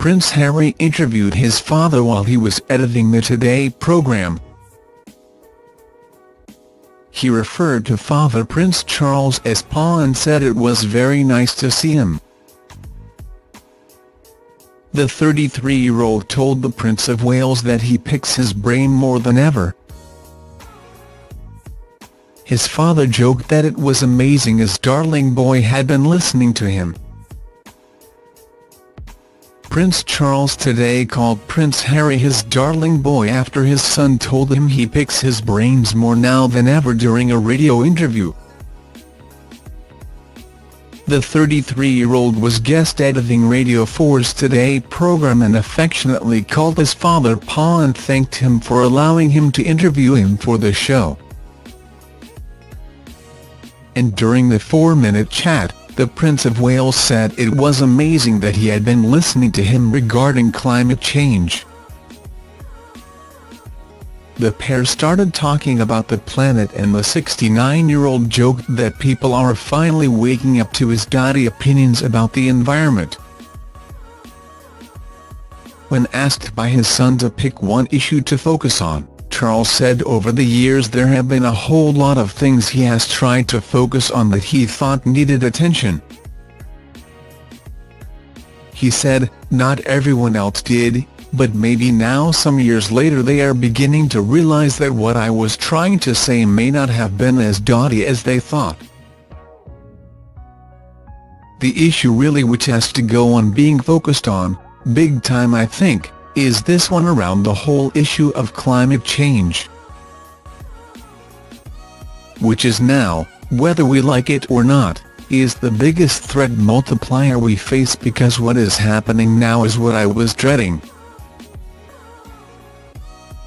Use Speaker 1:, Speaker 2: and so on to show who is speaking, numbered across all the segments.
Speaker 1: Prince Harry interviewed his father while he was editing the Today programme. He referred to father Prince Charles as Pa and said it was very nice to see him. The 33-year-old told the Prince of Wales that he picks his brain more than ever. His father joked that it was amazing his darling boy had been listening to him. Prince Charles today called Prince Harry his darling boy after his son told him he picks his brains more now than ever during a radio interview. The 33-year-old was guest editing Radio 4's Today programme and affectionately called his father Pa and thanked him for allowing him to interview him for the show. And during the four-minute chat, the Prince of Wales said it was amazing that he had been listening to him regarding climate change. The pair started talking about the planet and the 69-year-old joked that people are finally waking up to his gaudy opinions about the environment. When asked by his son to pick one issue to focus on, Charles said over the years there have been a whole lot of things he has tried to focus on that he thought needed attention. He said, not everyone else did, but maybe now some years later they are beginning to realize that what I was trying to say may not have been as dotty as they thought. The issue really which has to go on being focused on, big time I think, is this one around the whole issue of climate change. Which is now, whether we like it or not, is the biggest threat multiplier we face because what is happening now is what I was dreading.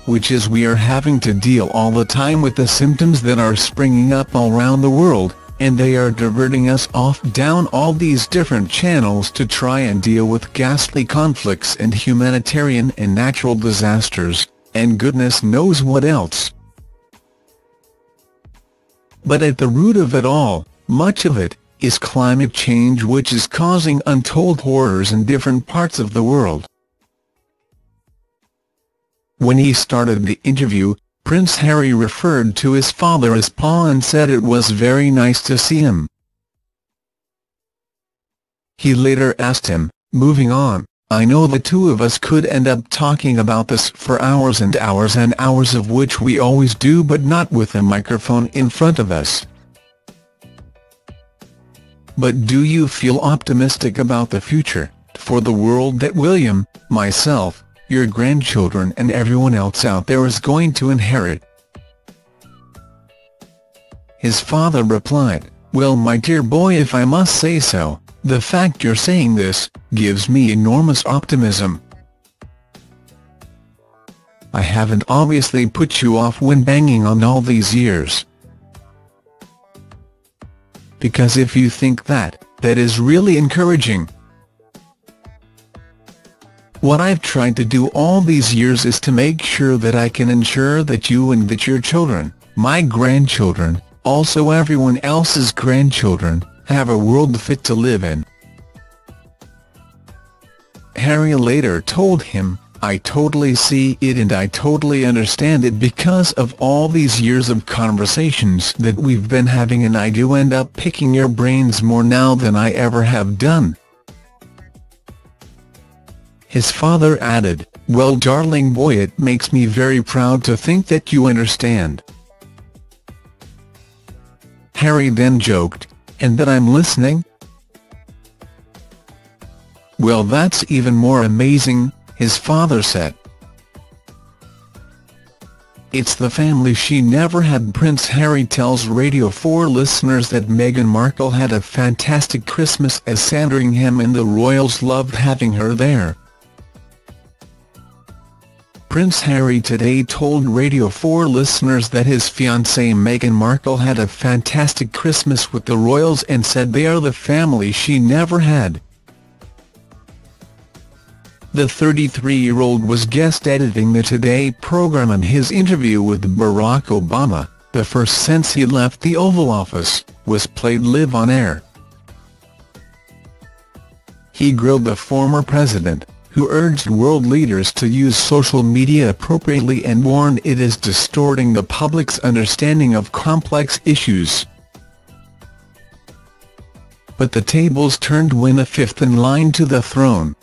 Speaker 1: Which is we are having to deal all the time with the symptoms that are springing up all around the world, and they are diverting us off down all these different channels to try and deal with ghastly conflicts and humanitarian and natural disasters, and goodness knows what else. But at the root of it all, much of it, is climate change which is causing untold horrors in different parts of the world. When he started the interview, Prince Harry referred to his father as Pa and said it was very nice to see him. He later asked him, moving on, I know the two of us could end up talking about this for hours and hours and hours of which we always do but not with a microphone in front of us. But do you feel optimistic about the future, for the world that William, myself, your grandchildren and everyone else out there is going to inherit. His father replied, well my dear boy if I must say so, the fact you're saying this, gives me enormous optimism. I haven't obviously put you off when banging on all these years. Because if you think that, that is really encouraging. What I've tried to do all these years is to make sure that I can ensure that you and that your children, my grandchildren, also everyone else's grandchildren, have a world fit to live in. Harry later told him, I totally see it and I totally understand it because of all these years of conversations that we've been having and I do end up picking your brains more now than I ever have done. His father added, well darling boy it makes me very proud to think that you understand. Harry then joked, and that I'm listening? Well that's even more amazing, his father said. It's the family she never had Prince Harry tells Radio 4 listeners that Meghan Markle had a fantastic Christmas as Sandringham and the royals loved having her there. Prince Harry today told Radio 4 listeners that his fiancée Meghan Markle had a fantastic Christmas with the royals and said they are the family she never had. The 33-year-old was guest editing the Today programme and his interview with Barack Obama, the first since he left the Oval Office, was played live on air. He grilled the former president, who urged world leaders to use social media appropriately and warned it is distorting the public's understanding of complex issues. But the tables turned when a fifth in line to the throne,